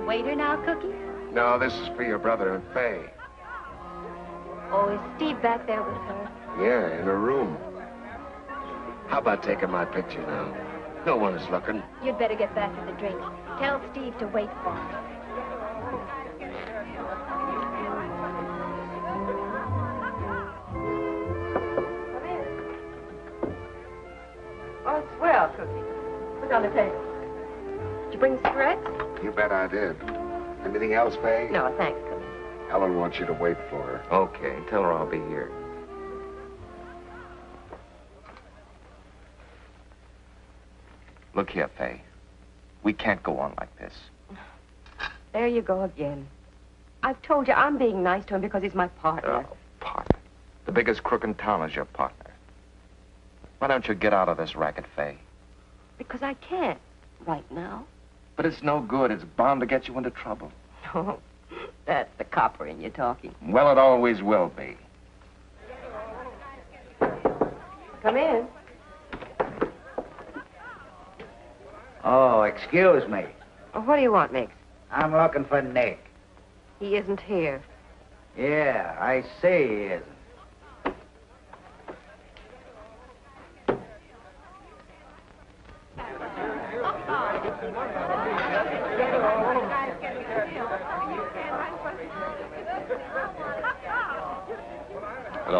doubling waiter now, Cookie? No, this is for your brother and Fay. Oh, is Steve back there with her? Yeah, in her room. How about taking my picture now? No one is looking. You'd better get back to the drinks. Tell Steve to wait for me. Oh, swell, Cookie. What's on the table? Did you bring cigarettes? You bet I did. Anything else, Fay? No, thanks, Cookie. Ellen wants you to wait for her. Okay, tell her I'll be here. Look here, Fay. We can't go on like this. There you go again. I've told you I'm being nice to him because he's my partner. Oh, partner. The biggest crook in town is your partner. Why don't you get out of this racket, Fay? Because I can't right now. But it's no good. It's bound to get you into trouble. No, that's the copper in you talking. Well, it always will be. Come in. Oh, excuse me. Oh, what do you want, Mix? I'm looking for Nick. He isn't here. Yeah, I say he isn't.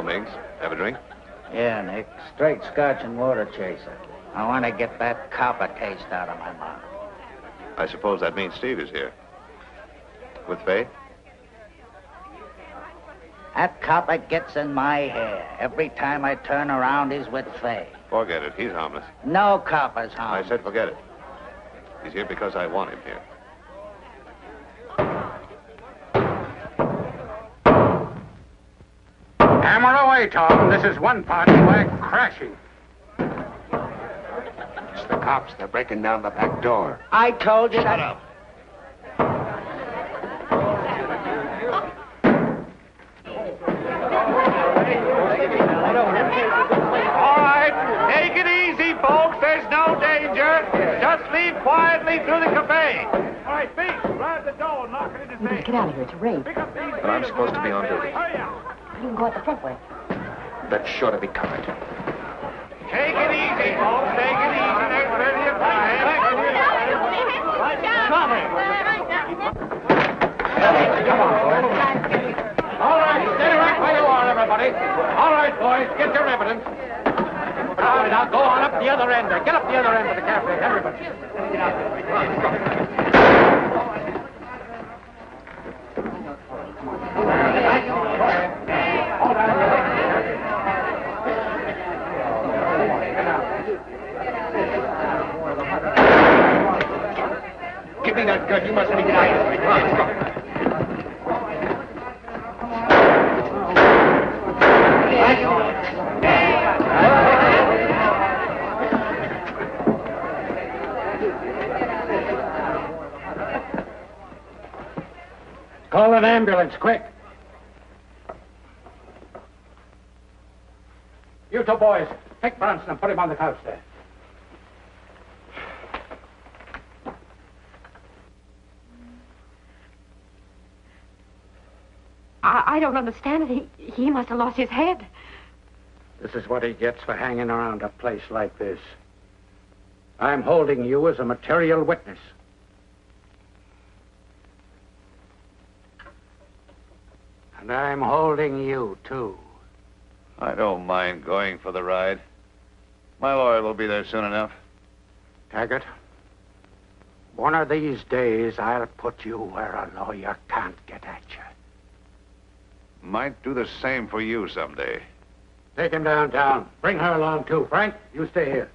Hello, Miggs. Have a drink? Yeah, Nick. Straight scotch and water chaser. I want to get that copper taste out of my mouth. I suppose that means Steve is here. With Fay? That copper gets in my hair. Every time I turn around, he's with Fay. Forget it. He's harmless. No copper's harmless. I said forget it. He's here because I want him here. Hammer away, Tom. This is one party like crashing. It's the cops. They're breaking down the back door. I told you Shut that. up. All right, take it easy, folks. There's no danger. Just leave quietly through the cafe. All right, Pete, grab the door and knock it in his You better face. get out of here. It's a raid. Pick up these But I'm supposed to be on duty. Hurry up. You can go out the front way. That's sure to be covered. Take it easy, folks. Take it easy. There's plenty of time. Come All right, stay right where you are, everybody. All right, boys, get your evidence. All right, now go on up the other end there. Get up the other end of the cafe, everybody. Give me that gun. You must be lying. Come come. Call an ambulance, quick. You two boys, take Bronson and put him on the couch there. I, I don't understand it. He, he must have lost his head. This is what he gets for hanging around a place like this. I'm holding you as a material witness. And I'm holding you, too. I don't mind going for the ride. My lawyer will be there soon enough. Taggart, one of these days I'll put you where a lawyer can't get at you. Might do the same for you someday. Take him downtown. Bring her along, too. Frank, you stay here.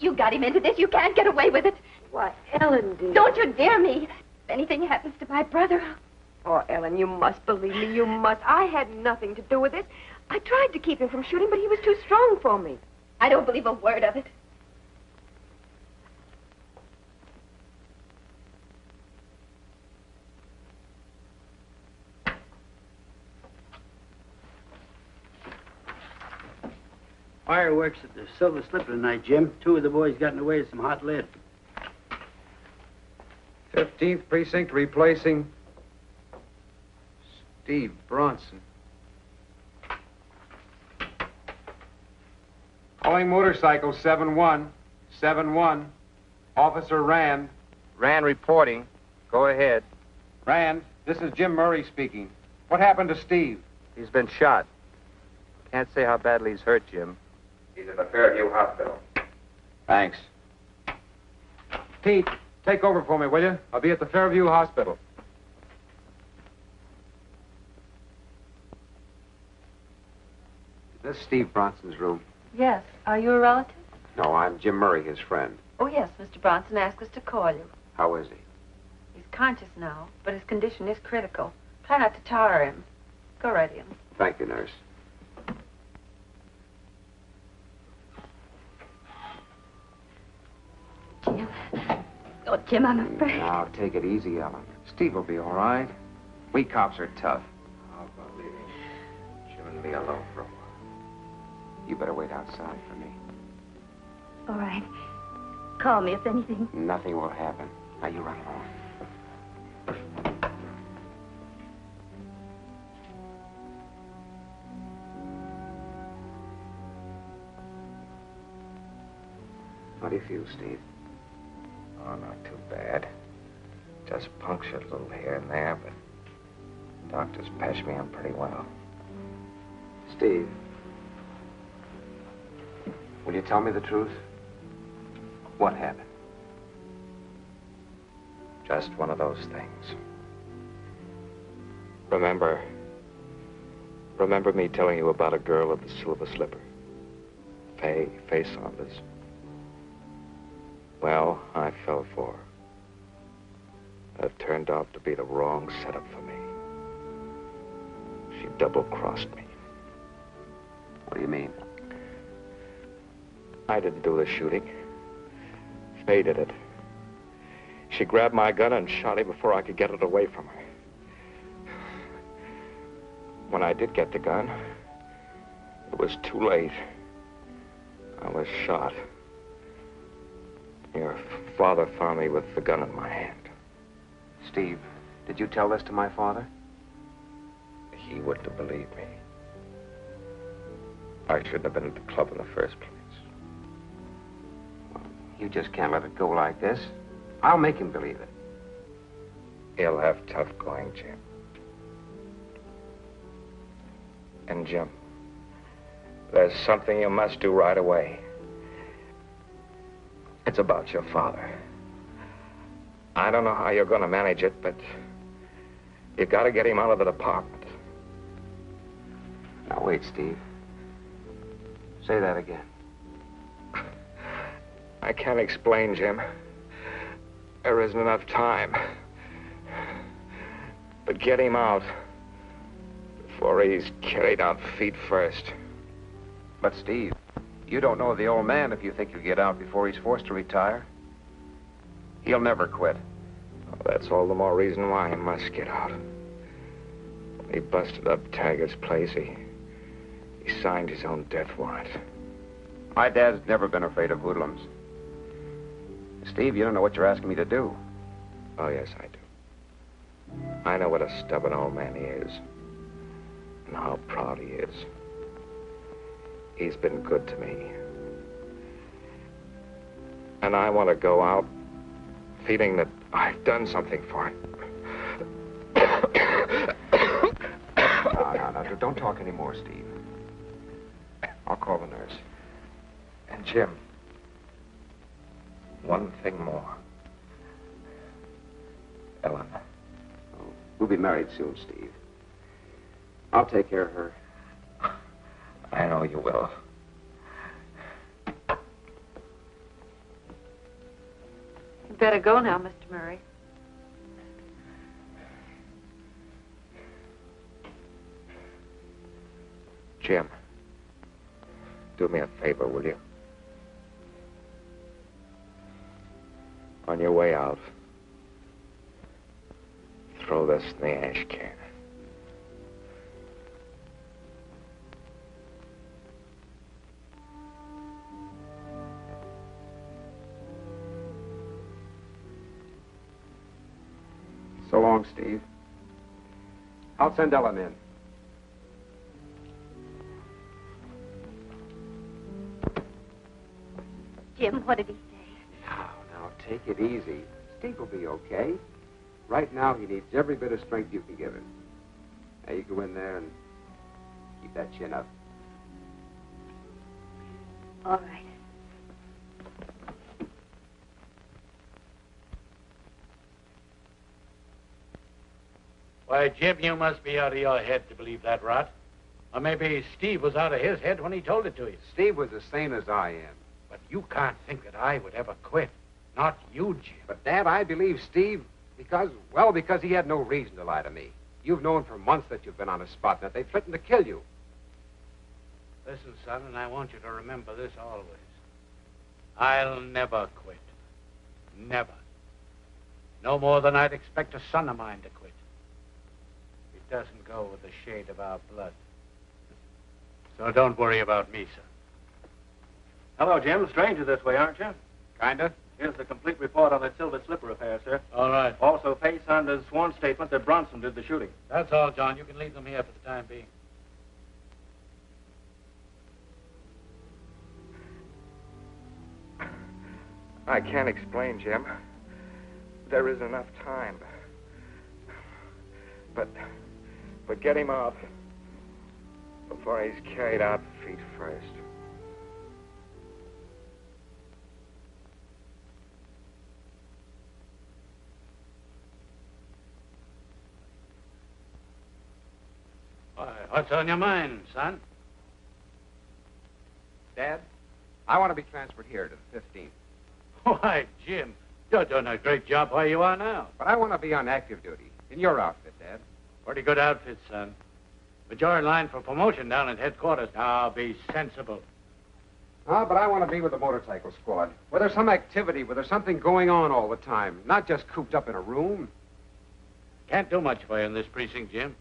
You got him into this. You can't get away with it. Why, Ellen, dear. Don't you dare me. If anything happens to my brother, Oh, Ellen, you must believe me. You must. I had nothing to do with it. I tried to keep him from shooting, but he was too strong for me. I don't believe a word of it. Fireworks at the Silver Slipper tonight, Jim. Two of the boys got in the way of some hot lead. 15th Precinct replacing Steve Bronson. Calling motorcycle 7-1. 7-1. Officer Rand. Rand reporting. Go ahead. Rand, this is Jim Murray speaking. What happened to Steve? He's been shot. Can't say how badly he's hurt, Jim. He's at the Fairview Hospital. Thanks. Pete, take over for me, will you? I'll be at the Fairview Hospital. Is This is Steve Bronson's room. Yes. Are you a relative? No, I'm Jim Murray, his friend. Oh, yes. Mr. Bronson asked us to call you. How is he? He's conscious now, but his condition is critical. Try not to tire him. Go right in. Thank you, nurse. Oh, Jim, I'm afraid. Now, take it easy, Ellen. Steve will be all right. We cops are tough. I'll believe it. Jim and me alone for a while. You better wait outside for me. All right. Call me if anything. Nothing will happen. Now, you run along. How do you feel, Steve? Oh, not too bad. Just punctured a little here and there, but doctors patched me on pretty well. Steve, will you tell me the truth? What happened? Just one of those things. Remember, remember me telling you about a girl at the Silver Slipper? Fay, Fay Saunders. Well, I fell for her. It turned out to be the wrong setup for me. She double-crossed me. What do you mean? I didn't do the shooting. Fay did it. She grabbed my gun and shot him before I could get it away from her. When I did get the gun, it was too late. I was shot. Your father found me with the gun in my hand. Steve, did you tell this to my father? He wouldn't have believed me. I shouldn't have been at the club in the first place. Well, You just can't let it go like this. I'll make him believe it. He'll have tough going, Jim. And, Jim, there's something you must do right away. It's about your father. I don't know how you're going to manage it, but you've got to get him out of the department. Now, wait, Steve. Say that again. I can't explain, Jim. There isn't enough time. But get him out before he's carried out feet first. But, Steve, you don't know the old man if you think you'll get out before he's forced to retire. He'll never quit. Oh, that's all the more reason why he must get out. He busted up Taggart's place, he, he signed his own death warrant. My dad's never been afraid of hoodlums. Steve, you don't know what you're asking me to do. Oh, yes, I do. I know what a stubborn old man he is. And how proud he is. He's been good to me. And I want to go out feeling that I've done something for him. no, no, no. Don't talk anymore, Steve. I'll call the nurse. And Jim, one thing more. Ellen. Oh, we'll be married soon, Steve. I'll take care of her. I know you will. You better go now, Mr. Murray. Jim, do me a favor, will you? On your way out, throw this in the ash can. So long, Steve. I'll send Ellen in. Jim, what did he say? Now, now, take it easy. Steve will be okay. Right now, he needs every bit of strength you can give him. Now, you go in there and keep that chin up. All right. Why, Jim, you must be out of your head to believe that rot. Or maybe Steve was out of his head when he told it to you. Steve was as sane as I am. But you can't think that I would ever quit. Not you, Jim. But, Dad, I believe Steve because, well, because he had no reason to lie to me. You've known for months that you've been on a spot and that they threatened to kill you. Listen, son, and I want you to remember this always. I'll never quit. Never. No more than I'd expect a son of mine to quit. It doesn't go with the shade of our blood. So don't worry about me, sir. Hello, Jim. Stranger this way, aren't you? Kinda. Here's the complete report on that silver slipper affair, sir. All right. Also, Fay Saunders' sworn statement that Bronson did the shooting. That's all, John. You can leave them here for the time being. I can't explain, Jim. There isn't enough time. But, but get him out before he's carried out feet first. Why, what's on your mind, son? Dad, I want to be transferred here to the 15th. Why, Jim, you're doing a great job where you are now. But I want to be on active duty in your outfit, Dad. Pretty good outfit, son. But you're in line for promotion down at headquarters. Now, be sensible. Ah, but I want to be with the motorcycle squad. Where there's some activity, where there's something going on all the time, not just cooped up in a room. Can't do much for you in this precinct, Jim.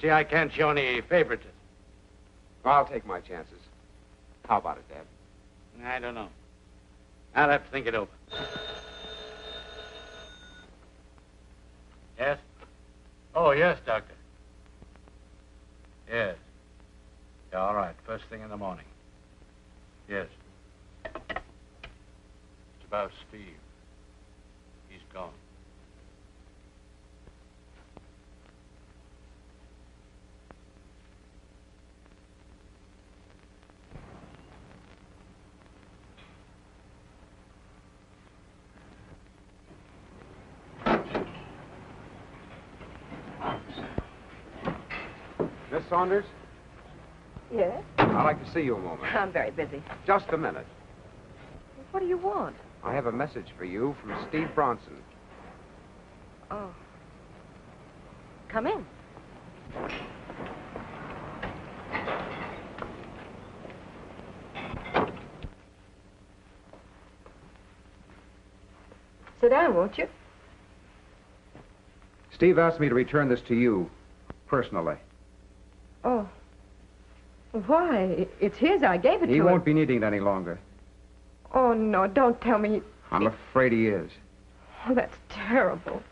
See, I can't show any favoritism. I'll take my chances. How about it, Dad? I don't know. I'll have to think it over. Yes? Oh, yes, Doctor. Yes. Yeah, all right. First thing in the morning. Yes. It's about Steve. He's gone. Saunders, Yes? I'd like to see you a moment. I'm very busy. Just a minute. What do you want? I have a message for you from Steve Bronson. Oh. Come in. Sit down, won't you? Steve asked me to return this to you, personally. Oh. Why? It's his. I gave it He to him. He won't be needing it any longer. Oh, no, don't tell me. I'm afraid he is. Oh, that's terrible.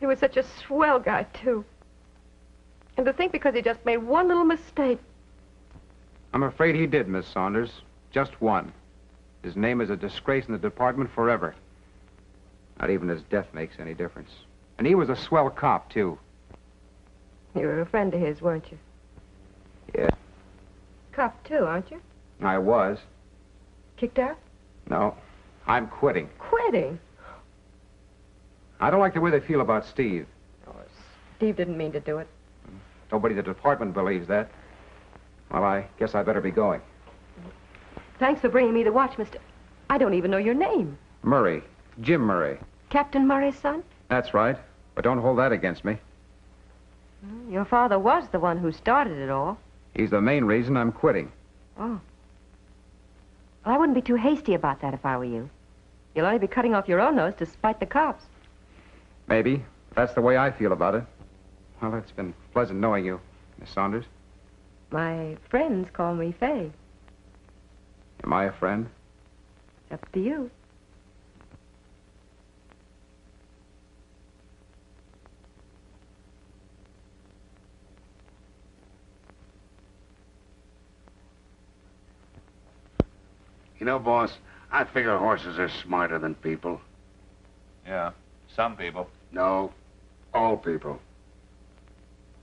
He was such a swell guy, too. And to think because he just made one little mistake. I'm afraid he did, Miss Saunders. Just one. His name is a disgrace in the department forever. Not even his death makes any difference. And he was a swell cop, too. You were a friend of his, weren't you? Yeah. Cop, too, aren't you? I was. Kicked out? No, I'm quitting. Quitting. I don't like the way they feel about Steve. Oh, Steve didn't mean to do it. Nobody in the department believes that. Well, I guess I better be going. Thanks for bringing me the watch, Mr. I don't even know your name. Murray. Jim Murray. Captain Murray's son? That's right. But don't hold that against me. Your father was the one who started it all. He's the main reason I'm quitting. Oh. Well, I wouldn't be too hasty about that if I were you. You'll only be cutting off your own nose to spite the cops. Maybe. That's the way I feel about it. Well, it's been pleasant knowing you, Miss Saunders. My friends call me Fay. Am I a friend? Up to you. You know, boss, I figure horses are smarter than people. Yeah, some people. No, all people.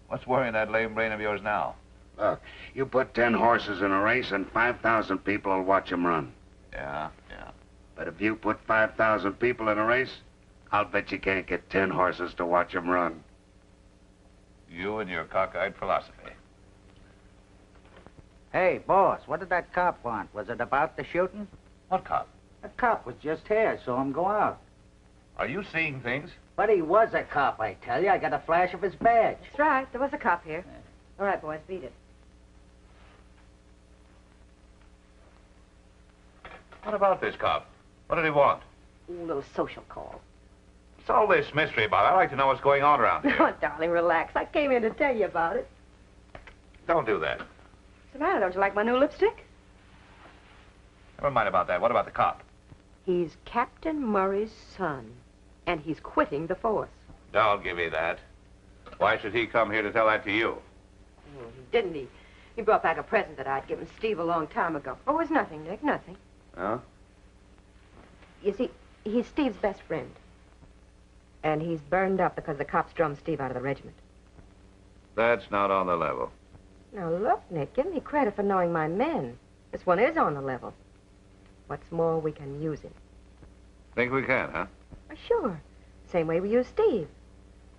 What's worrying that lame brain of yours now? Look, you put ten horses in a race and 5,000 people will watch 'em run. Yeah, yeah. But if you put 5,000 people in a race, I'll bet you can't get ten horses to watch 'em run. You and your cockeyed philosophy. Hey, boss, what did that cop want? Was it about the shooting? What cop? The cop was just here, so I'm go out. Are you seeing things? But he was a cop, I tell you. I got a flash of his badge. That's right. There was a cop here. All right, boys, beat it. What about this cop? What did he want? Ooh, little social call. What's all this mystery about? I'd like to know what's going on around here. Oh, darling, relax. I came in to tell you about it. Don't do that. What's the matter? Don't you like my new lipstick? Never mind about that. What about the cop? He's Captain Murray's son, and he's quitting the force. Don't give me that. Why should he come here to tell that to you? Oh, didn't he? He brought back a present that I'd given Steve a long time ago. Oh, it was nothing, Nick, nothing. Huh? You see, he's Steve's best friend. And he's burned up because the cops drummed Steve out of the regiment. That's not on the level. Now, look, Nick, give me credit for knowing my men. This one is on the level. What's more, we can use him. Think we can, huh? Why, sure. Same way we use Steve.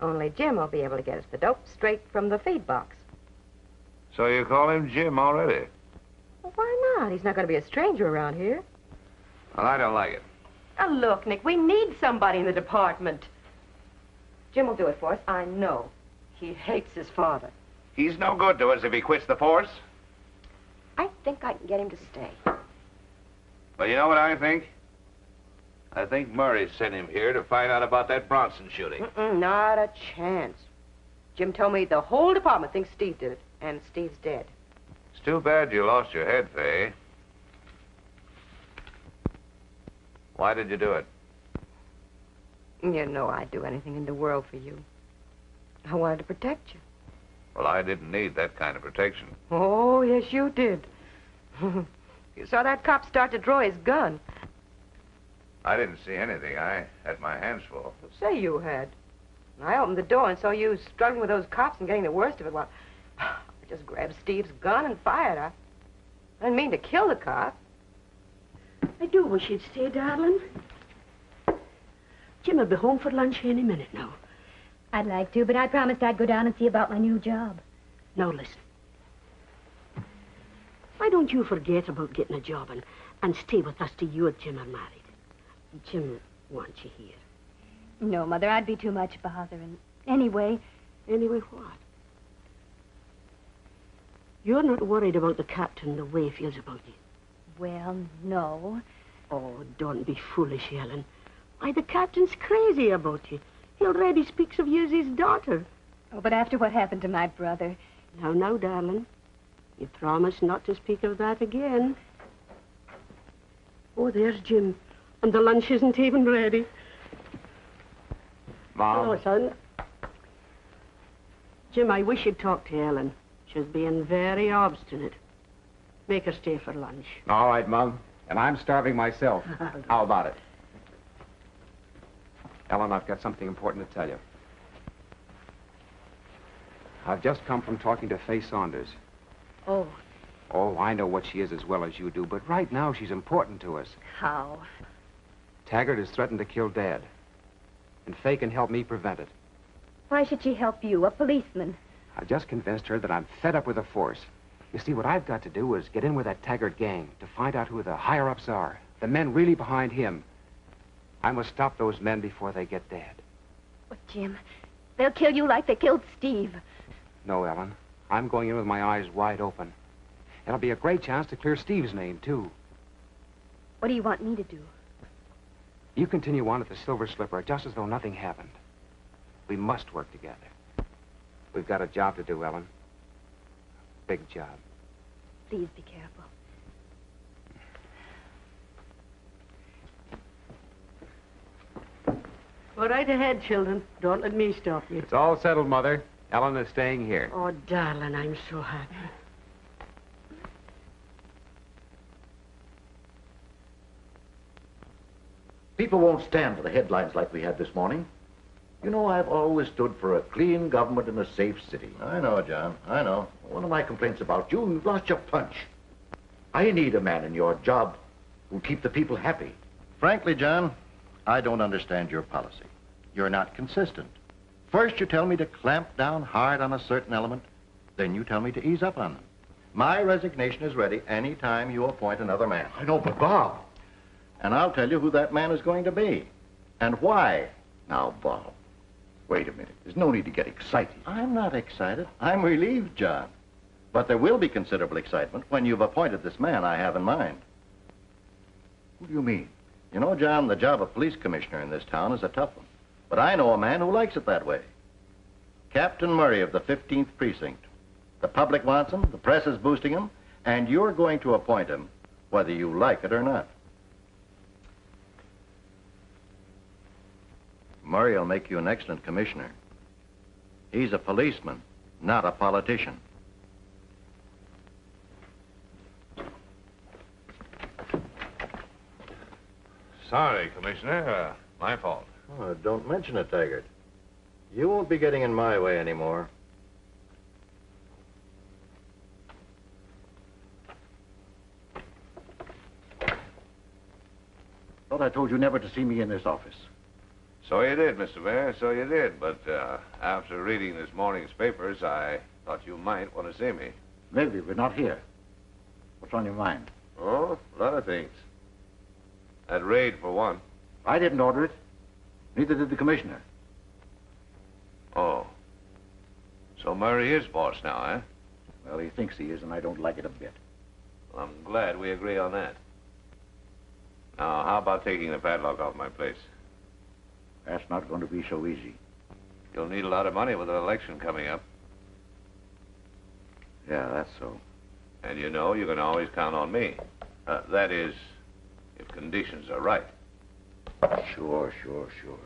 Only Jim will be able to get us the dope straight from the feed box. So you call him Jim already? Well, why not? He's not going to be a stranger around here. Well, I don't like it. Now, look, Nick, we need somebody in the department. Jim will do it for us, I know. He hates his father. He's no good to us if he quits the force. I think I can get him to stay. Well, you know what I think? I think Murray sent him here to find out about that Bronson shooting. Mm-mm, not a chance. Jim told me the whole department thinks Steve did it, and Steve's dead. It's too bad you lost your head, Fay. Why did you do it? You know I'd do anything in the world for you. I wanted to protect you. Well, I didn't need that kind of protection. Oh, yes, you did. you saw that cop start to draw his gun. I didn't see anything. I had my hands full. Say you had. I opened the door and saw you struggling with those cops and getting the worst of it. Well, I just grabbed Steve's gun and fired. I, I didn't mean to kill the cop. I do wish you'd stay, darling. Jim will be home for lunch any minute now. I'd like to, but I promised I'd go down and see about my new job. Now, listen. Why don't you forget about getting a job and, and stay with us till you and Jim are married? Jim wants you here. No, Mother, I'd be too much bother. And anyway, Anyway, what? You're not worried about the captain the way he feels about you. well, no. Oh, don't be foolish, Ellen. Why, the captain's crazy about you. He already speaks of you as his daughter. Oh, but after what happened to my brother, No, no, darling. You promise not to speak of that again. Oh, there's Jim. And the lunch isn't even ready. Mom. Hello, son. Jim, I wish you'd talk to Ellen. She's being very obstinate. Make her stay for lunch. All right, Mom. And I'm starving myself. How about it? Ellen, I've got something important to tell you. I've just come from talking to Fay Saunders. oh, Oh, I know what she is as well as you do, but right now she's important to us. how? Taggart has threatened to kill Dad. And Fay can help me prevent it. Why should she help you, a policeman? I've just convinced her that I'm fed up with the force. You see, what I've got to do is get in with that Taggart gang to find out who the higher-ups are, the men really behind him. I must stop those men before they get Dad. But, Jim, they'll kill you like they killed Steve. No, Ellen. I'm going in with my eyes wide open. It'll be a great chance to clear Steve's name, too. What do you want me to do? You continue on at the Silver Slipper just as though nothing happened. We must work together. We've got a job to do, Ellen. A Big job. Please be careful. Go right ahead, children. Don't let me stop you. It's all settled, Mother. Ellen is staying here. Oh, darling, I'm so happy. People won't stand for the headlines like we had this morning. You know, I've always stood for a clean government and a safe city. I know, John. I know. One of my complaints about you, you've lost your punch. I need a man in your job who'll keep the people happy. Frankly, John, I don't understand your policy. You're not consistent. First, you tell me to clamp down hard on a certain element, then you tell me to ease up on them. My resignation is ready any time you appoint another man. I know, but Bob. And I'll tell you who that man is going to be and why. Now, Bob, wait a minute. There's no need to get excited. I'm not excited. I'm relieved, John. But there will be considerable excitement when you've appointed this man I have in mind. Who do you mean? You know, John, the job of police commissioner in this town is a tough one. But I know a man who likes it that way. Captain Murray of the 15th Precinct. The public wants him, the press is boosting him, and you're going to appoint him whether you like it or not. Murray will make you an excellent commissioner. He's a policeman, not a politician. Sorry, Commissioner. Uh, my fault. Oh, don't mention it, Taggart. You won't be getting in my way anymore. Thought I told you never to see me in this office. So you did, Mr. Mayor, so you did. But uh, after reading this morning's papers, I thought you might want to see me. Maybe, but not here. What's on your mind? Oh, a lot of things. That raid, for one. I didn't order it. Neither did the commissioner. Oh. So Murray is boss now, eh? Well, he thinks he is, and I don't like it a bit. Well, I'm glad we agree on that. Now, how about taking the padlock off my place? That's not going to be so easy. You'll need a lot of money with an election coming up. Yeah, that's so. And you know you can always count on me. Uh, that is, if conditions are right. Sure, sure, sure.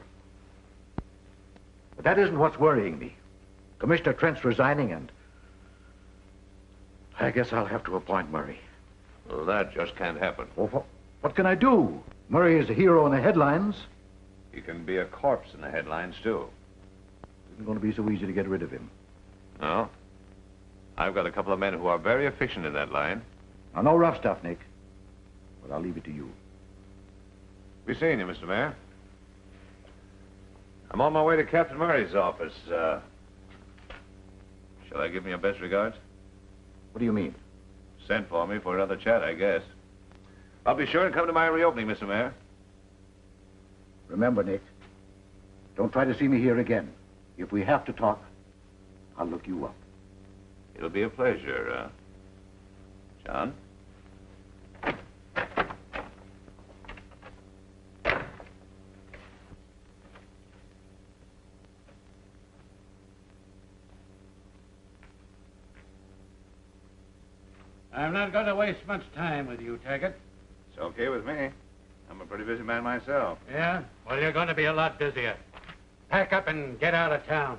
But that isn't what's worrying me. Commissioner Trent's resigning, and I guess I'll have to appoint Murray. Well, that just can't happen. Well, what, what can I do? Murray is a hero in the headlines. He can be a corpse in the headlines, too. Isn't going to be so easy to get rid of him. No. I've got a couple of men who are very efficient in that line. Now, no rough stuff, Nick. But I'll leave it to you. Be seeing you, Mr. Mayor. I'm on my way to Captain Murray's office. Uh, shall I give him your best regards? What do you mean? Sent for me for another chat, I guess. I'll be sure and come to my reopening, Mr. Mayor. Remember, Nick, don't try to see me here again. If we have to talk, I'll look you up. It'll be a pleasure, uh, John. I'm not going to waste much time with you, Taggart. It's okay with me. I'm a pretty busy man myself. Yeah? Well, you're going to be a lot busier. Pack up and get out of town.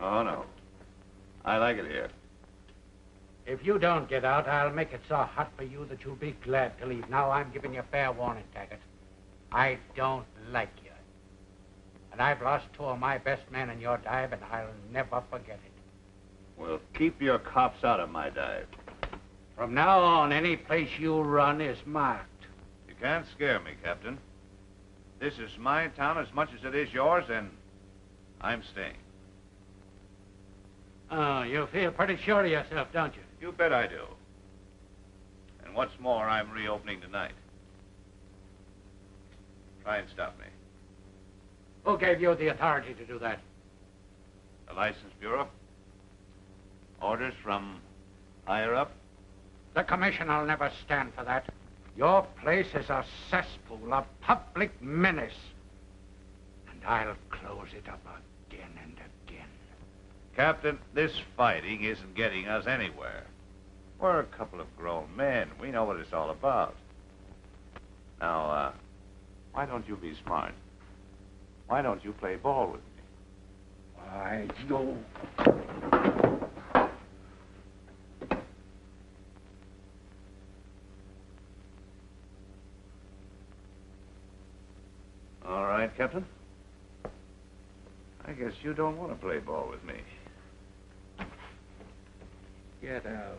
Oh, no. I like it here. If you don't get out, I'll make it so hot for you that you'll be glad to leave. Now I'm giving you fair warning, Taggart. I don't like you. And I've lost two of my best men in your dive, and I'll never forget it. Well, keep your cops out of my dive. From now on, any place you run is marked. You can't scare me, Captain. This is my town as much as it is yours, and I'm staying. Oh, you feel pretty sure of yourself, don't you? You bet I do. And what's more, I'm reopening tonight. Try and stop me. Who gave you the authority to do that? The License Bureau? Orders from higher up? The commissioner will never stand for that. Your place is a cesspool, a public menace. And I'll close it up again and again. Captain, this fighting isn't getting us anywhere. We're a couple of grown men. We know what it's all about. Now, uh, why don't you be smart? Why don't you play ball with me? I know. Captain. I guess you don't want to play ball with me. Get out.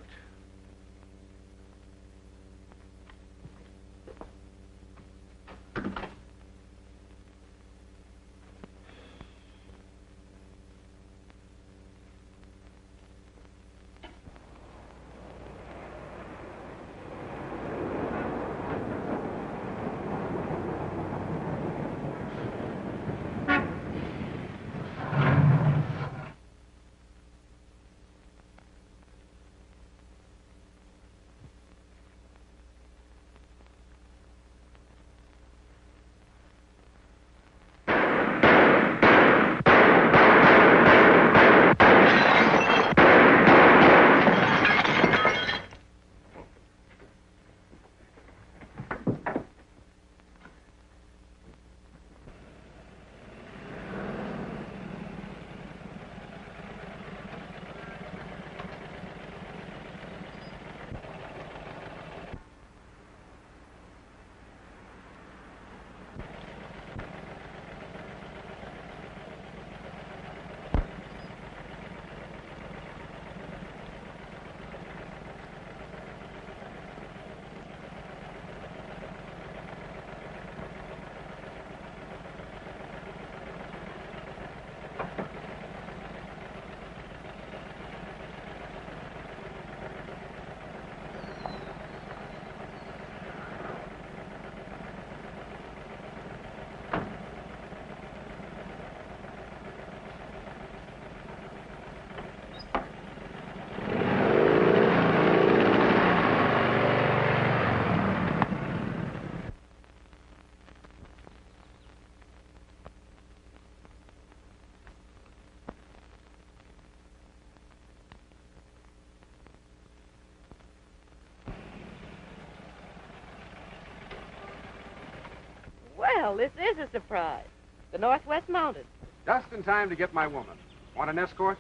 Well, this is a surprise. The Northwest Mounted. Just in time to get my woman. Want an escort?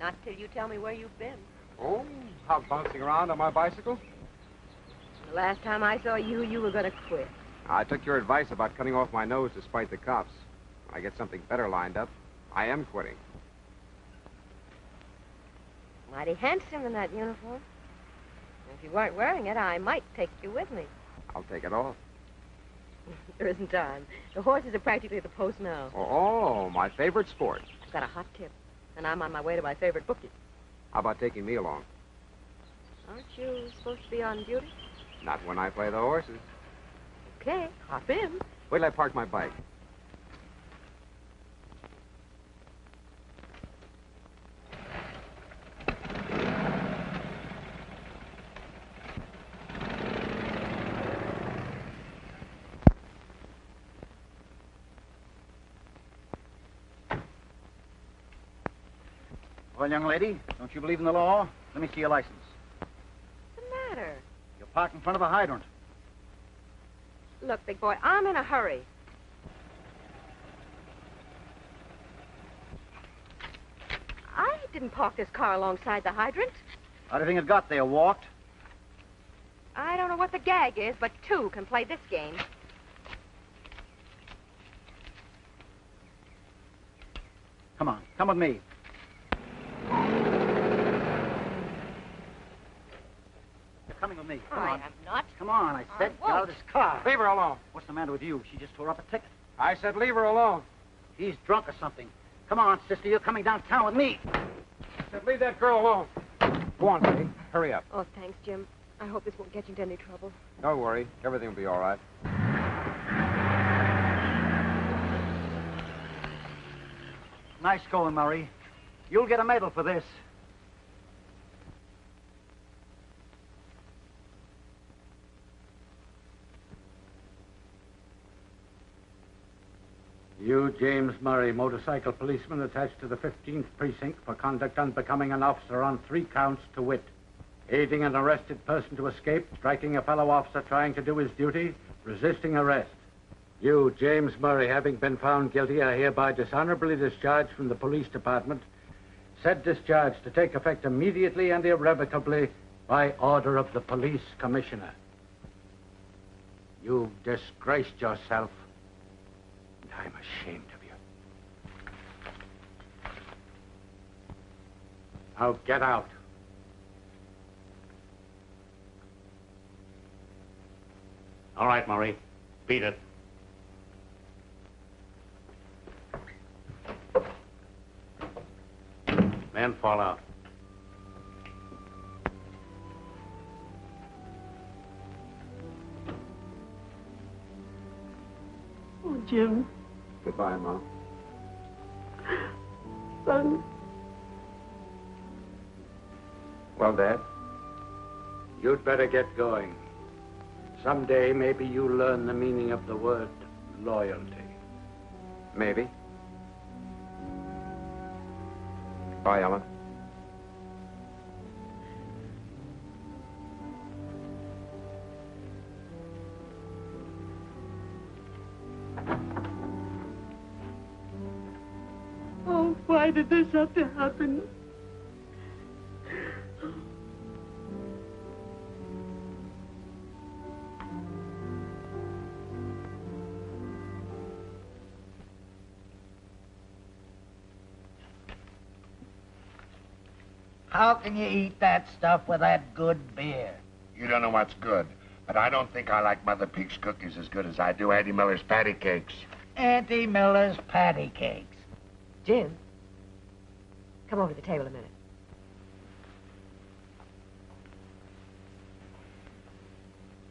Not till you tell me where you've been. Oh, how bouncing around on my bicycle? The last time I saw you, you were going to quit. I took your advice about cutting off my nose to spite the cops. When I get something better lined up, I am quitting. Mighty handsome in that uniform. If you weren't wearing it, I might take you with me. I'll take it off. there isn't time. The horses are practically at the post now. Oh, my favorite sport. I've got a hot tip, and I'm on my way to my favorite bookie. How about taking me along? Aren't you supposed to be on duty? Not when I play the horses. Okay, hop in. Wait till I park my bike. Well, young lady, don't you believe in the law? Let me see your license. What's the matter? You're parked in front of a hydrant. Look, big boy, I'm in a hurry. I didn't park this car alongside the hydrant. How do you think it got there? Walked? I don't know what the gag is, but two can play this game. Come on, come with me. You're coming with me. Come I on. am not. Come on, I said. I Get out of this car. Leave her alone. What's the matter with you? She just tore up a ticket. I said leave her alone. He's drunk or something. Come on, sister. You're coming downtown with me. I said leave that girl alone. Go on, Betty. Hurry up. Oh, thanks, Jim. I hope this won't get you into any trouble. Don't worry. Everything will be all right. Nice going, Murray. You'll get a medal for this. You, James Murray, motorcycle policeman attached to the 15th precinct for conduct unbecoming an officer on three counts to wit. Aiding an arrested person to escape, striking a fellow officer trying to do his duty, resisting arrest. You, James Murray, having been found guilty, are hereby dishonorably discharged from the police department. Said discharge to take effect immediately and irrevocably by order of the police commissioner. You've disgraced yourself I'm ashamed of you. Now get out. All right, Murray. Beat it. Men fall out. Oh, Jim, Goodbye, Mom. son. Well, Dad? You'd better get going. Someday, maybe you'll learn the meaning of the word loyalty. Maybe. Bye, Ellen. Why did this have to happen? How can you eat that stuff with that good beer? You don't know what's good, but I don't think I like Mother Peak's cookies as good as I do Auntie Miller's patty cakes. Auntie Miller's patty cakes. Jim, come over to the table a minute.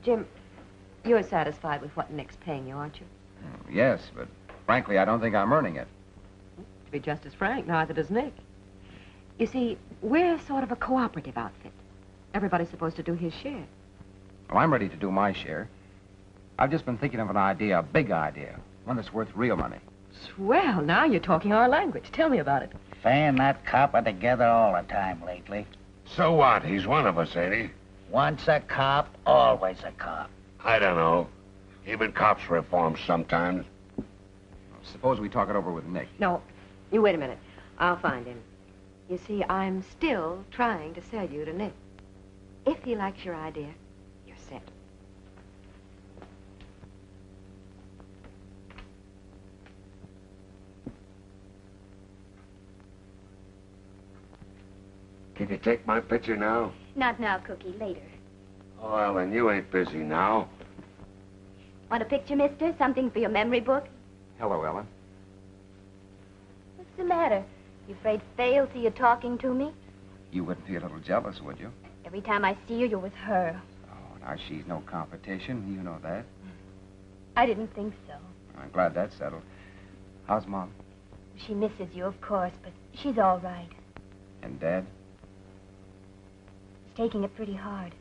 Jim, you're satisfied with what Nick's paying you, aren't you? Mm, yes, but frankly, I don't think I'm earning it. To be just as frank, neither does Nick. You see, we're sort of a cooperative outfit. Everybody's supposed to do his share. Well, I'm ready to do my share. I've just been thinking of an idea, a big idea, one that's worth real money. Swell, now you're talking our language. Tell me about it. Fan that copper together all the time lately. So what? He's one of us, ain't he? Once a cop, always a cop. I don't know. Even cops reform sometimes. Suppose we talk it over with Nick. No, you wait a minute. I'll find him. You see, I'm still trying to sell you to Nick. If he likes your idea, you're set. Can you take my picture now? Not now, Cookie. Later. Oh, Ellen, you ain't busy now. Want a picture, mister? Something for your memory book? Hello, Ellen. What's the matter? You afraid Fay'll see you talking to me? You wouldn't be a little jealous, would you? Every time I see you, you're with her. Oh, now, she's no competition. You know that. I didn't think so. I'm glad that's settled. How's Mom? She misses you, of course, but she's all right. And Dad? He's taking it pretty hard.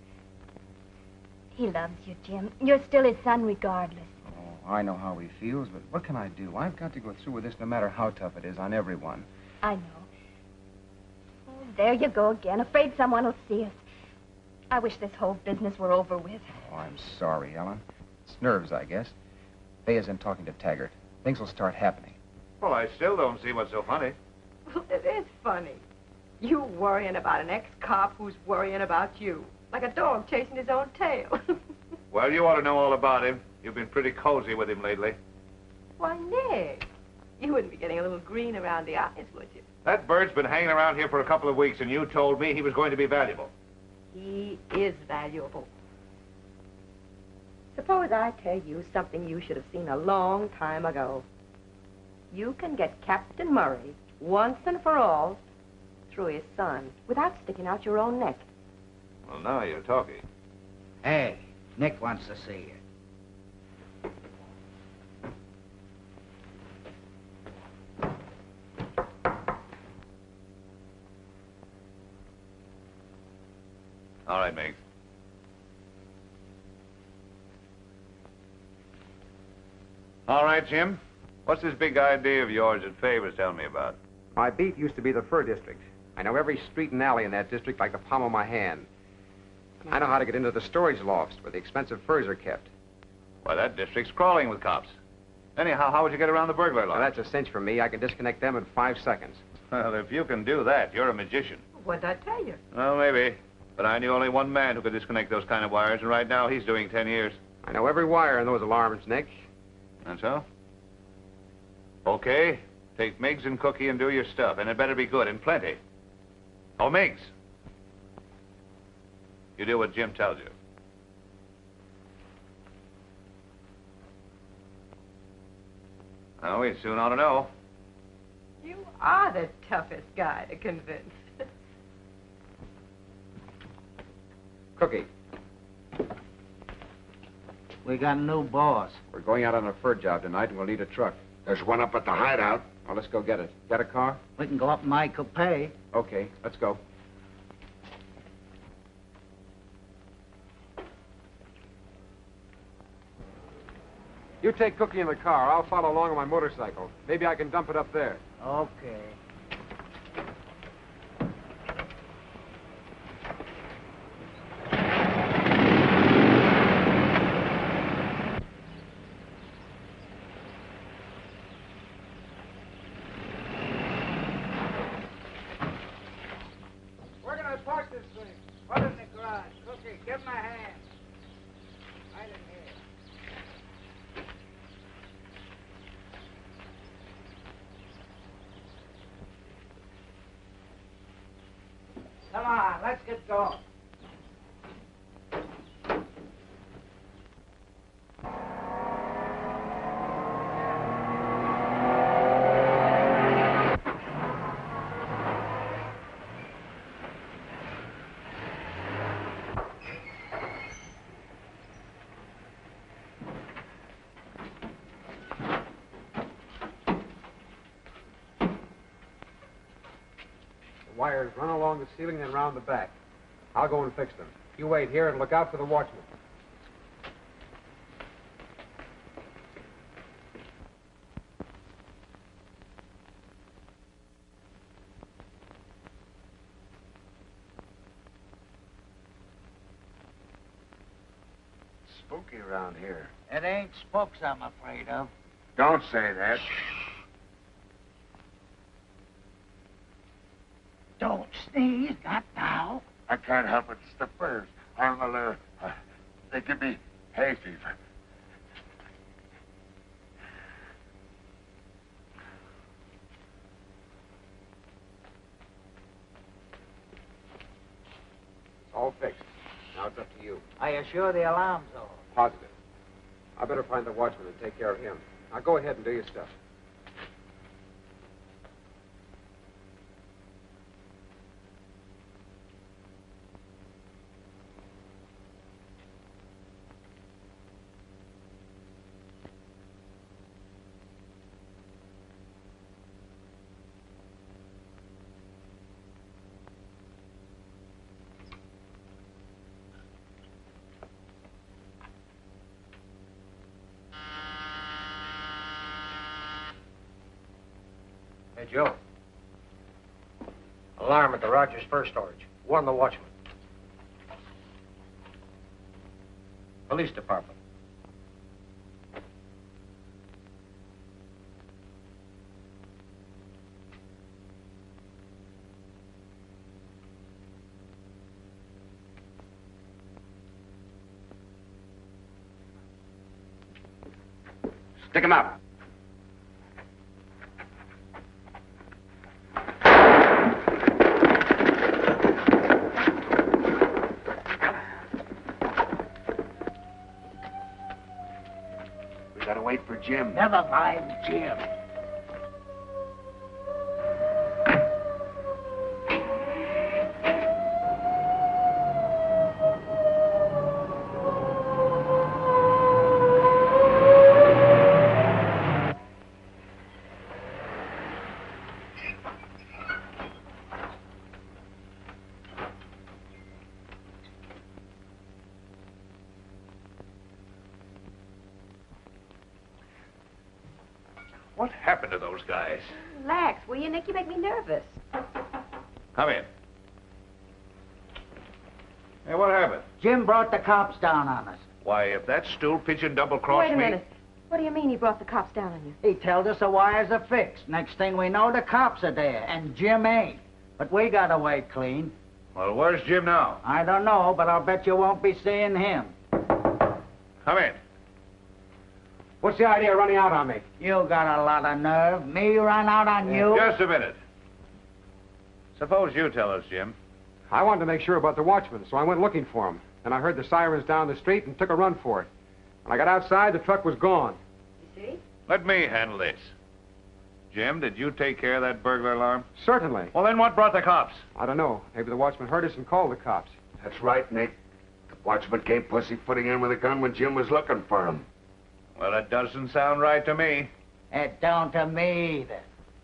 He loves you, Jim. You're still his son regardless. Oh, I know how he feels, but what can I do? I've got to go through with this no matter how tough it is on everyone. I know. Oh, there you go again. Afraid someone will see us. I wish this whole business were over with. Oh, I'm sorry, Ellen. It's nerves, I guess. Fay isn't talking to Taggart. Things will start happening. Well, I still don't see what's so funny. Well, It is funny. You worrying about an ex-cop who's worrying about you. Like a dog chasing his own tail. Well, you ought to know all about him. You've been pretty cozy with him lately. Why, Nick, you wouldn't be getting a little green around the eyes, would you? That bird's been hanging around here for a couple of weeks, and you told me he was going to be valuable. He is valuable. Suppose I tell you something you should have seen a long time ago. You can get Captain Murray, once and for all, through his son, without sticking out your own neck. Well, now you're talking. Hey, Nick wants to see you. All right, Miggs. All right, Jim. What's this big idea of yours that Fay was telling me about? My beat used to be the fur district. I know every street and alley in that district like the palm of my hand. And I know how to get into the storage lofts where the expensive furs are kept. Why, that district's crawling with cops. Anyhow, how would you get around the burglar Now, alarm? that's a cinch for me. I can disconnect them in five seconds. Well, if you can do that, you're a magician. What'd I tell you? Well, maybe. But I knew only one man who could disconnect those kind of wires, and right now he's doing ten years. I know every wire in those alarms, Nick. And so? Okay. Take Miggs and Cookie and do your stuff, and it better be good and plenty. Oh, Miggs. You do what Jim tells you. Oh, we soon ought to know. You are the toughest guy to convince. Cookie, We got a new boss. we're going out on a fur job tonight, and we'll need a truck. There's one up at the hideout. Well, let's go get it. Got a car? We can go up in my coupe. Okay, let's go. You take Cookie in the car. I'll follow along on my motorcycle. Maybe I can dump it up there. Okay. Where can I park this thing? Put it in the garage. Cookie, give him a hand. Right in here. Come The wires run along the ceiling and round the back. I'll go and fix them. You wait here and look out for the watchman. Spooky around here. It ain't spooks I'm afraid of. Don't say that. Don't sneeze, not now. I can't help it. It's the furs. I'm a little... Uh, they give me hay fever. It's all fixed. Now it's up to you. Are you sure the alarm's off? Positive. I better find the watchman and take care of him. Now go ahead and do your stuff. Hey, Joe. Alarm at the Rogers Fur Storage. Warn the watchman. Police Department. Stick him up. We gotta wait for Jim. Never mind, Jim. What happened to those guys? Relax, will you, Nick? You make me nervous. Come in. Hey, what happened? Jim brought the cops down on us. Why, if that stool pigeon double-crossed me... Wait a me... minute. What do you mean he brought the cops down on you? He told us the wires are fixed. Next thing we know, the cops are there, and Jim ain't. But we got away clean. Well, where's Jim now? I don't know, but I'll bet you won't be seeing him. Come in. What's the idea of running out on me? You got a lot of nerve. Me run out on you? Just a minute. Suppose you tell us, Jim. I wanted to make sure about the watchman, so I went looking for him. Then I heard the sirens down the street and took a run for it. When I got outside, the truck was gone. You see? Let me handle this. Jim, did you take care of that burglar alarm? Certainly. Well, then what brought the cops? I don't know. Maybe the watchman heard us and called the cops. That's right, Nick. The watchman came pussyfooting in with a gun when Jim was looking for him. Well, that doesn't sound right to me. It don't to me either.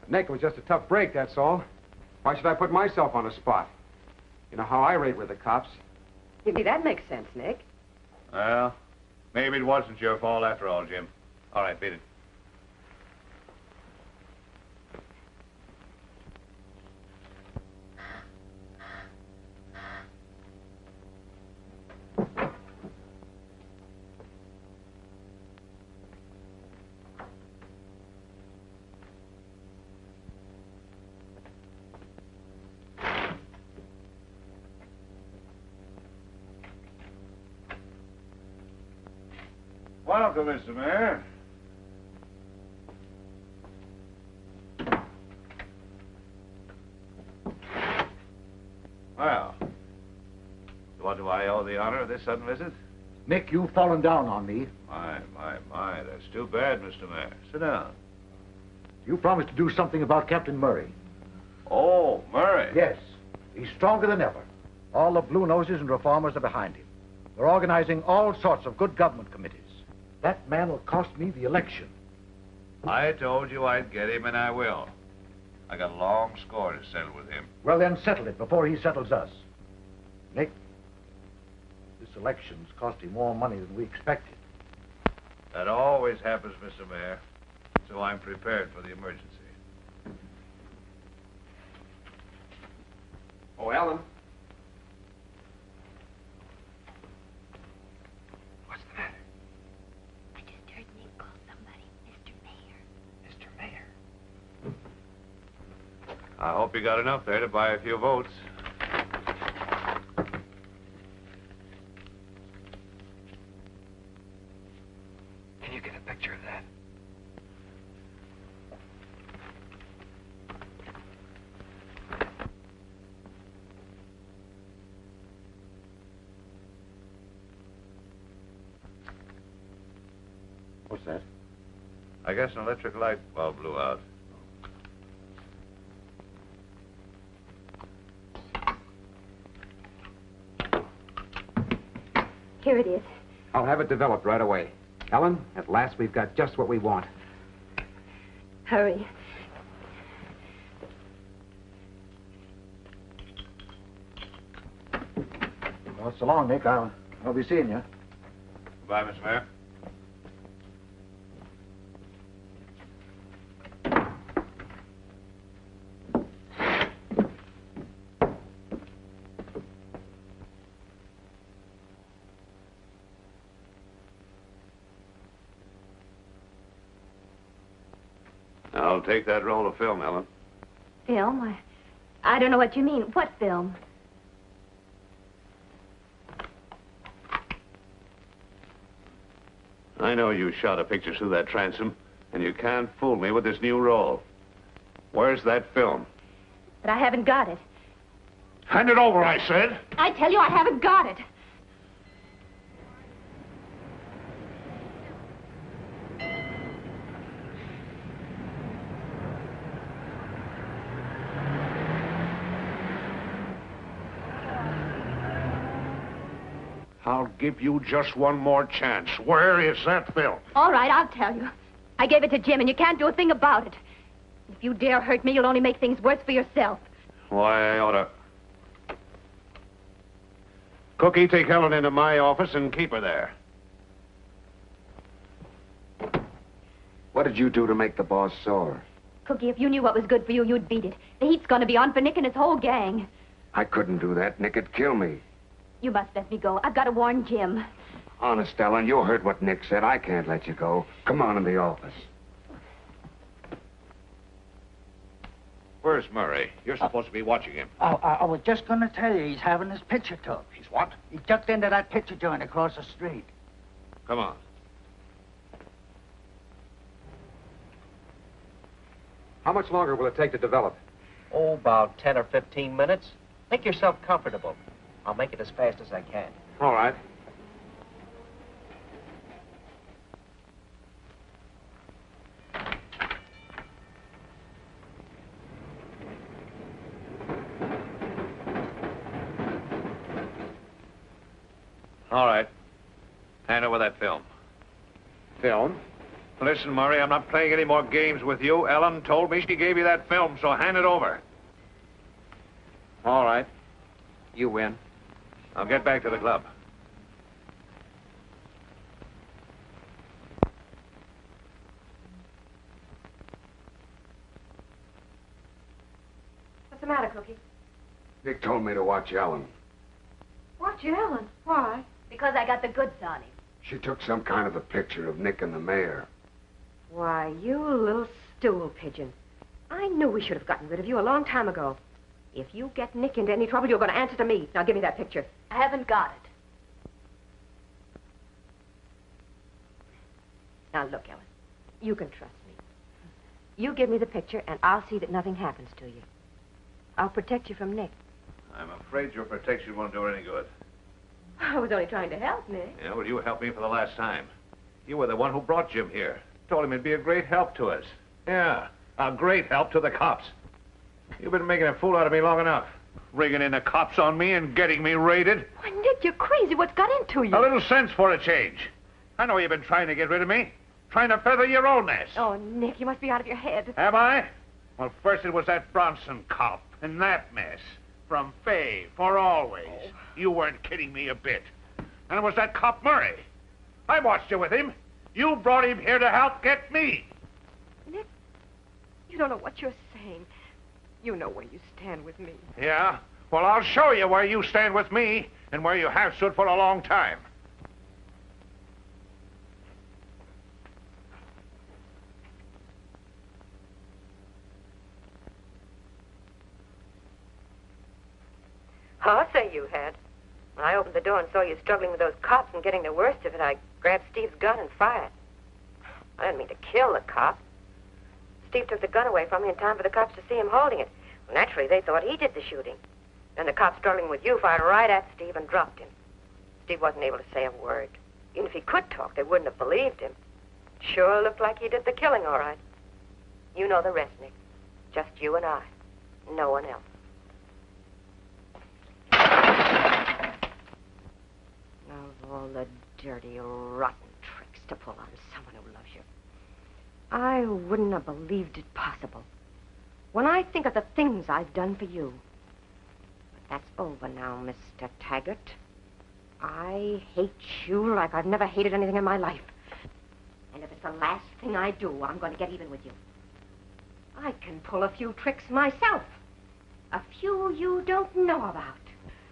Nick, it was just a tough break, that's all. Why should I put myself on the spot? You know how I rate with the cops. Maybe that makes sense, Nick. Well, maybe it wasn't your fault after all, Jim. All right, beat it. Welcome, Mr. Mayor. Well, what do I owe the honor of this sudden visit? Nick, you've fallen down on me. My, my, my, that's too bad, Mr. Mayor. Sit down. You promised to do something about Captain Murray. Oh, Murray. Yes. He's stronger than ever. All the Blue Noses and reformers are behind him. They're organizing all sorts of good government committees. That man will cost me the election. I told you I'd get him, and I will. I got a long score to settle with him. Well, then settle it before he settles us. Nick, this election's costing more money than we expected. That always happens, Mr. Mayor. So I'm prepared for the emergency. Oh, Ellen. I hope you got enough there to buy a few votes. Can you get a picture of that? What's that? I guess an electric light bulb blew out. Here it is. I'll have it developed right away. Ellen, at last we've got just what we want. Hurry. Well, so long, Nick. I'll, I'll be seeing you. Goodbye, Mr. Mayor. Take that roll of film, Ellen. Film? I, I don't know what you mean. What film? I know you shot a picture through that transom, and you can't fool me with this new roll. Where's that film? But I haven't got it. Hand it over, I said. I tell you, I haven't got it. I'll give you just one more chance. Where is that film? All right, I'll tell you. I gave it to Jim, and you can't do a thing about it. If you dare hurt me, you'll only make things worse for yourself. Why, I ought to. Cookie, take Ellen into my office and keep her there. What did you do to make the boss sore? Cookie, if you knew what was good for you, you'd beat it. The heat's going to be on for Nick and his whole gang. I couldn't do that. Nick'd kill me. You must let me go. I've got to warn Jim. Honest, Ellen, you heard what Nick said. I can't let you go. Come on in the office. Where's Murray? You're supposed to be watching him. Oh, I, I was just going to tell you he's having his picture took. He's what? He ducked into that picture joint across the street. Come on. How much longer will it take to develop? Oh, about 10 or 15 minutes. Make yourself comfortable. I'll make it as fast as I can. All right. All right. Hand over that film. Film? Listen, Murray, I'm not playing any more games with you. Ellen told me she gave you that film, so hand it over. All right. You win. I'll get back to the club. What's the matter, Cookie? Nick told me to watch Ellen. Watch Ellen. Why? Because I got the goods on him. She took some kind of a picture of Nick and the mayor. Why, you little stool pigeon. I knew we should have gotten rid of you a long time ago. If you get Nick into any trouble, you're going to answer to me. Now give me that picture. I haven't got it. Now look, Ellen. You can trust me. You give me the picture, and I'll see that nothing happens to you. I'll protect you from Nick. I'm afraid your protection won't do any good. I was only trying to help, Nick. Yeah, well, you helped me for the last time. You were the one who brought Jim here. Told him it'd be a great help to us. Yeah, a great help to the cops. You've been making a fool out of me long enough. Ringing in the cops on me and getting me raided. Why, Nick, you're crazy. What's got into you? A little sense for a change. I know you've been trying to get rid of me. Trying to feather your own nest. Oh, Nick, you must be out of your head. Am I? Well, first it was that Bronson cop and that mess. From Fay for always. You weren't kidding me a bit. And it was that cop Murray. I watched you with him. You brought him here to help get me. Nick, you don't know what you're saying. You know where you stand with me. Yeah? Well, I'll show you where you stand with me and where you have stood for a long time. I'll say you had. When I opened the door and saw you struggling with those cops and getting the worst of it, I grabbed Steve's gun and fired. I didn't mean to kill the cop. Steve took the gun away from me in time for the cops to see him holding it. Well, naturally, they thought he did the shooting. Then the cop struggling with you fired right at Steve and dropped him. Steve wasn't able to say a word. Even if he could talk, they wouldn't have believed him. Sure looked like he did the killing, all right. You know the rest, Nick. Just you and I. No one else. Of all the dirty, rotten tricks to pull on someone. I wouldn't have believed it possible. When I think of the things I've done for you. But that's over now, Mr. Taggart. I hate you like I've never hated anything in my life. And if it's the last thing I do, I'm going to get even with you. I can pull a few tricks myself. A few you don't know about.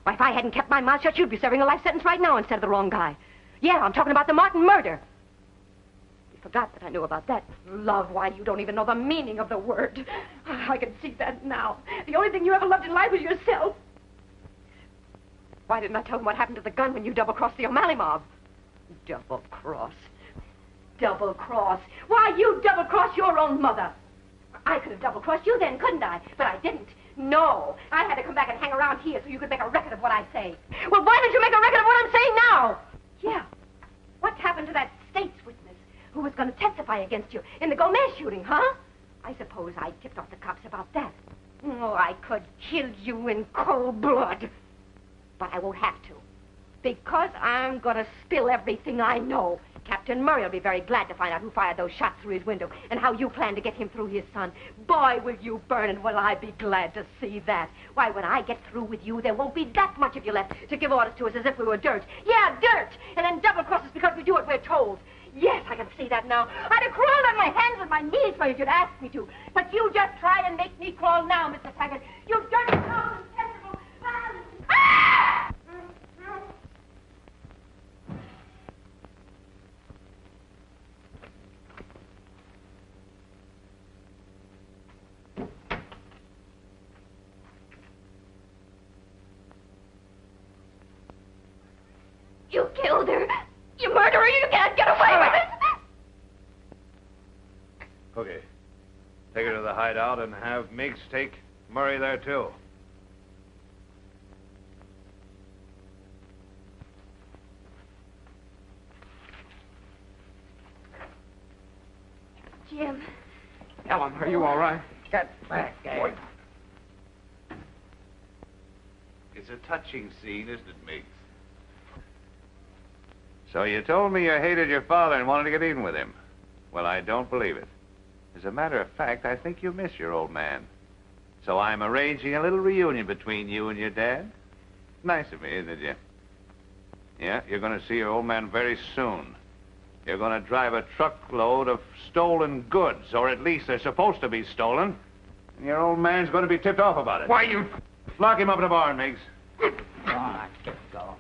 Why, if I hadn't kept my mouth shut, you'd be serving a life sentence right now instead of the wrong guy. Yeah, I'm talking about the Martin murder. Forgot that I knew about that. Love, why, you don't even know the meaning of the word. I can see that now. The only thing you ever loved in life was yourself. Why didn't I tell them what happened to the gun when you double-crossed the O'Malley mob? Double-cross. Double-cross. Why, you double-crossed your own mother. I could have double-crossed you then, couldn't I? But I didn't. No. I had to come back and hang around here so you could make a record of what I say. Well, why don't you make a record of what I'm saying now? Yeah. What's happened to that state's witness who was going to testify against you in the Gomez shooting, huh? I suppose I tipped off the cops about that. Oh, I could kill you in cold blood. But I won't have to. Because I'm going to spill everything I know. Captain Murray will be very glad to find out who fired those shots through his window and how you plan to get him through his son. Boy, will you burn, and will I be glad to see that. Why, when I get through with you, there won't be that much of you left to give orders to us as if we were dirt. Yeah, dirt! And then double cross us because we do what we're told. Yes, I can see that now. I'd have crawled on my hands and my knees for you if you'd asked me to. But you just try and make me crawl now, Mr. Taggart. You dirty, cold, detestable... Ah! You killed her. You murderer. You can't get away with it. Okay. Take her to the hideout and have Miggs take Murray there, too. Jim. Ellen, are you all right? Get back, Gabe. It's a touching scene, isn't it, Miggs? So you told me you hated your father and wanted to get even with him. Well, I don't believe it. As a matter of fact, I think you miss your old man. So I'm arranging a little reunion between you and your dad. Nice of me, isn't it? Yeah, you're going to see your old man very soon. You're going to drive a truckload of stolen goods, or at least they're supposed to be stolen. And your old man's going to be tipped off about it. Why, you... Lock him up in a barn, Miggs. Come on, get going.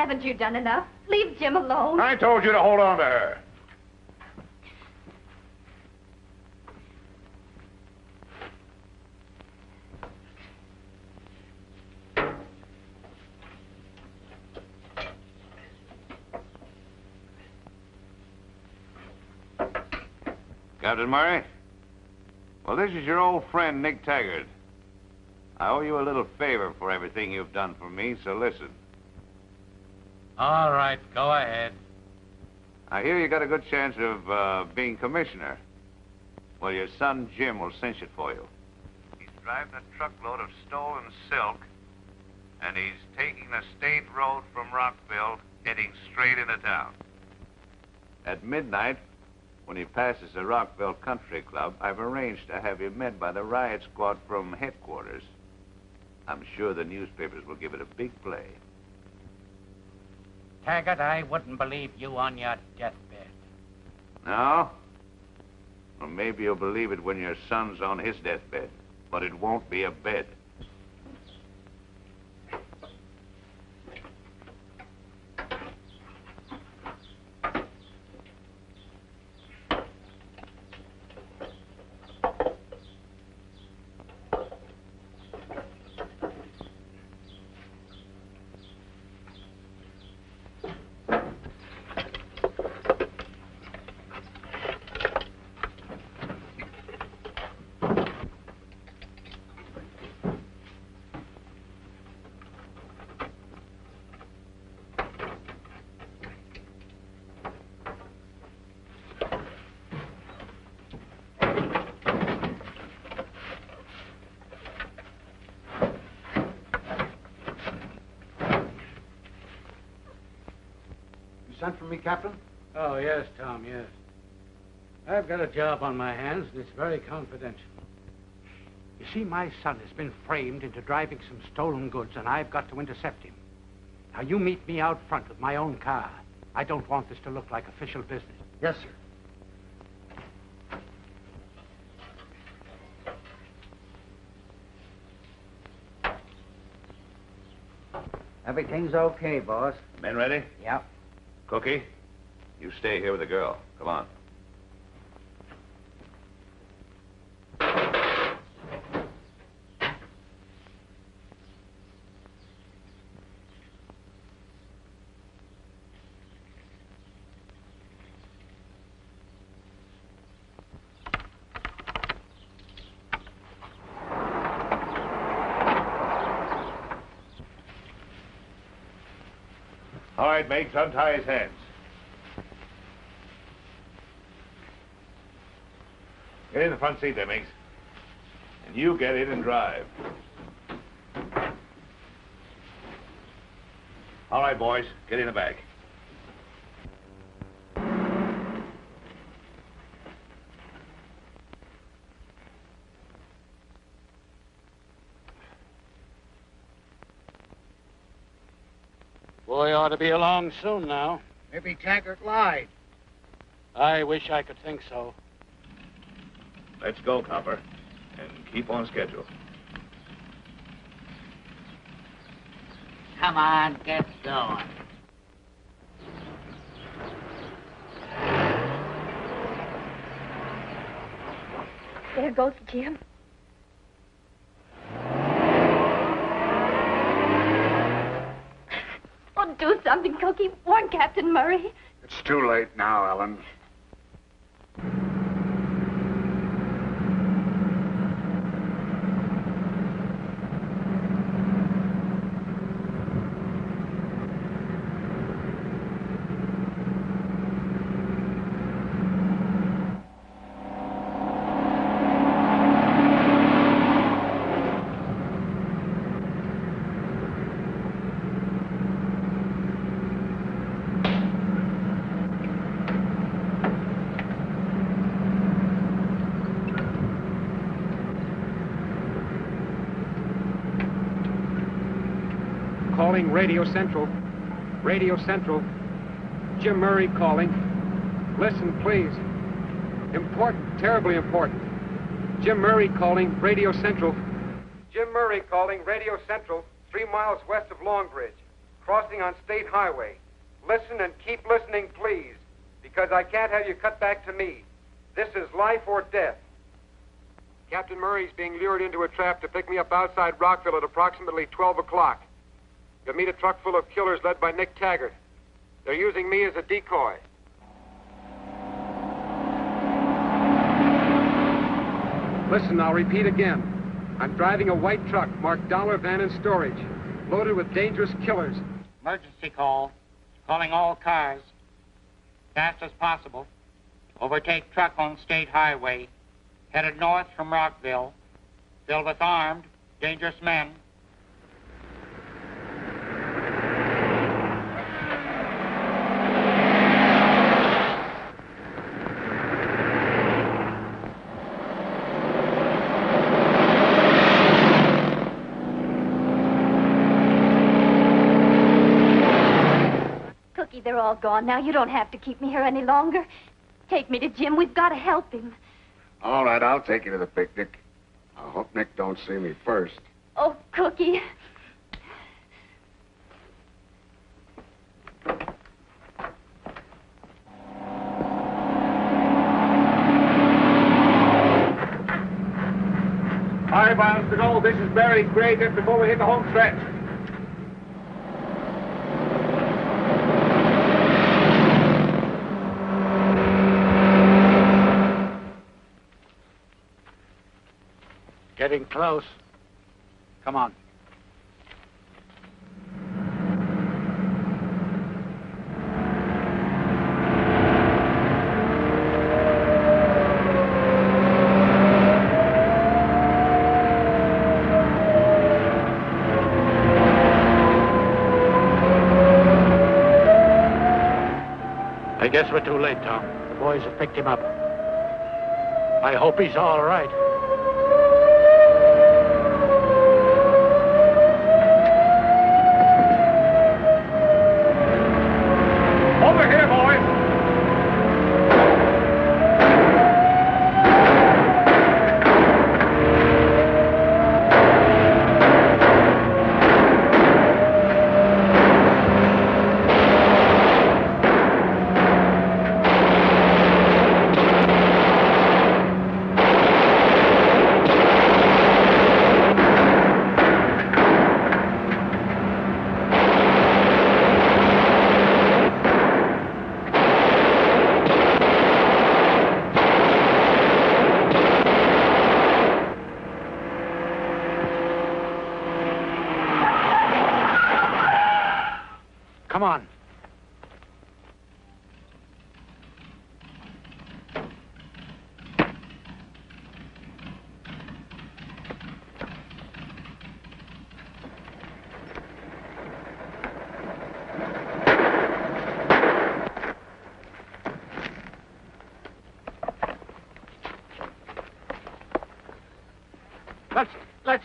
Haven't you done enough? Leave Jim alone. I told you to hold on to her. Captain Murray? Well, this is your old friend, Nick Taggart. I owe you a little favor for everything you've done for me, so listen. All right, go ahead. I hear you got a good chance of uh, being commissioner. Well, your son Jim will cinch it for you. He's driving a truckload of stolen silk, and he's taking the state road from Rockville, heading straight into town. At midnight, when he passes the Rockville Country Club, I've arranged to have him met by the riot squad from headquarters. I'm sure the newspapers will give it a big play. Taggart, I wouldn't believe you on your deathbed. No? Well, maybe you'll believe it when your son's on his deathbed, but it won't be a bed. Sent for me, Captain? Oh, yes, Tom, yes. I've got a job on my hands, and it's very confidential. You see, my son has been framed into driving some stolen goods, and I've got to intercept him. Now, you meet me out front with my own car. I don't want this to look like official business. Yes, sir. Everything's okay, boss. Men ready? Yep. Cookie, you stay here with the girl. Come on. Right, untie his hands. Get in the front seat there, Miggs. And you get in and drive. All right, boys, get in the back. be along soon now. Maybe Taggart lied. I wish I could think so. Let's go, Copper, and keep on schedule. Come on, get going. There goes Jim. Do something, Cookie. Warn Captain Murray. It's too late now, Ellen. Calling Radio Central. Radio Central. Jim Murray calling. Listen, please. Important, terribly important. Jim Murray calling Radio Central. Jim Murray calling Radio Central, three miles west of Longbridge, crossing on State Highway. Listen and keep listening, please, because I can't have you cut back to me. This is life or death. Captain Murray's being lured into a trap to pick me up outside Rockville at approximately 12 o'clock. You'll meet a truck full of killers led by Nick Taggart. They're using me as a decoy. Listen, I'll repeat again. I'm driving a white truck marked Dollar Van and Storage, loaded with dangerous killers. Emergency call. Calling all cars. Fast as possible. Overtake truck on State Highway. Headed north from Rockville. Filled with armed, dangerous men. Cookie, they're all gone now. You don't have to keep me here any longer. Take me to Jim. We've got to help him. All right, I'll take you to the picnic. I hope Nick don't see me first. Oh, Cookie. Five miles to go. This is Barry Gray just before we hit the home stretch. Getting close. Come on. I guess we're too late, Tom. The boys have picked him up. I hope he's all right.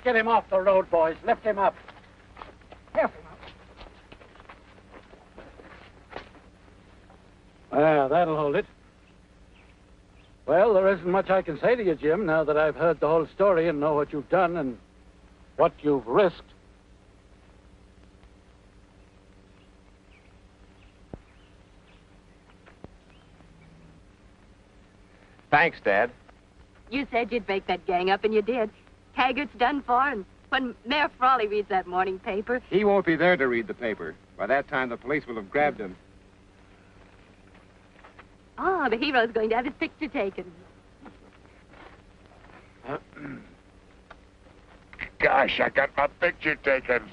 get him off the road, boys. Lift him up. Careful him up. Ah, that'll hold it. Well, there isn't much I can say to you, Jim, now that I've heard the whole story and know what you've done and what you've risked. Thanks, Dad. You said you'd break that gang up, and you did. Taggart's done for, and when Mayor Frawley reads that morning paper, He won't be there to read the paper. By that time, the police will have grabbed him. oh, the hero's going to have his picture taken. Gosh, I got my picture taken.